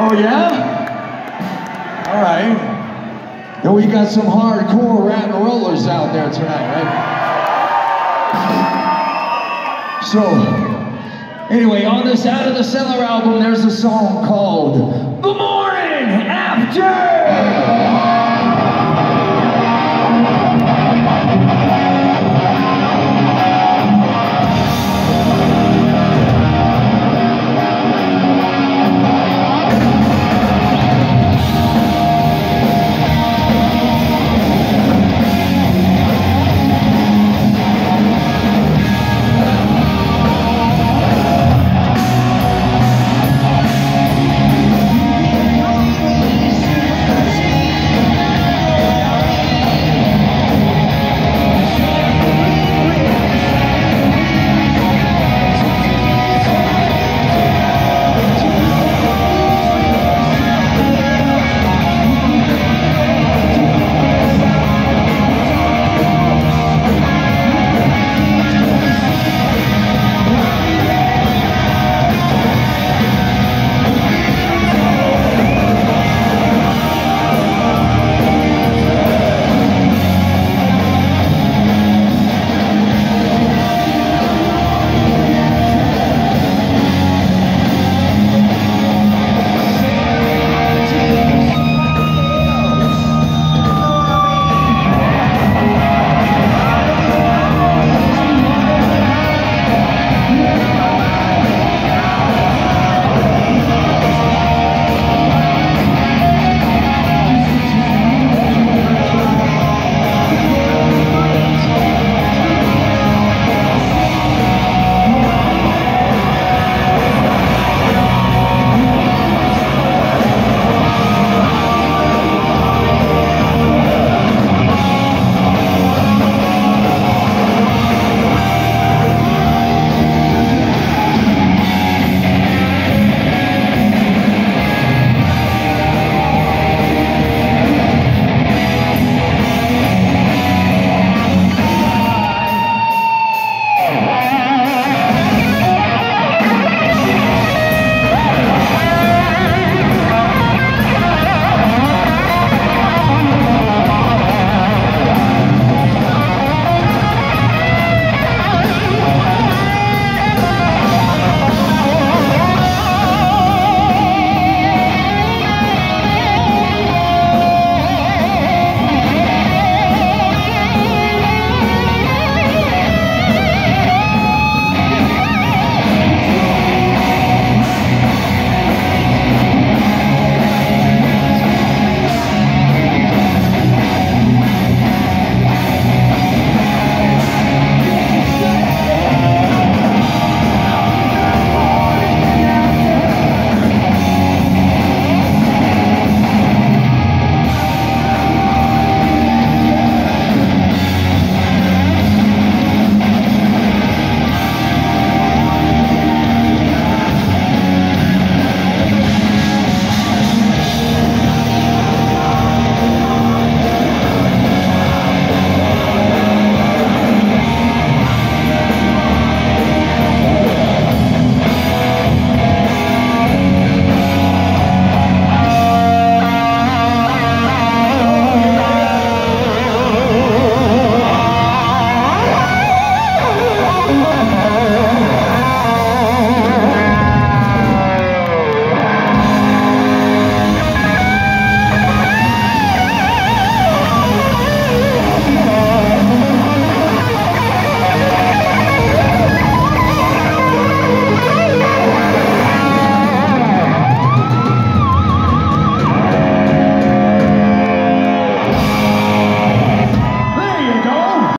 Oh, yeah? All right. Then we got some hardcore Ratt and rollers out there tonight, right? So, anyway, on this Out of the Cellar album, there's a song called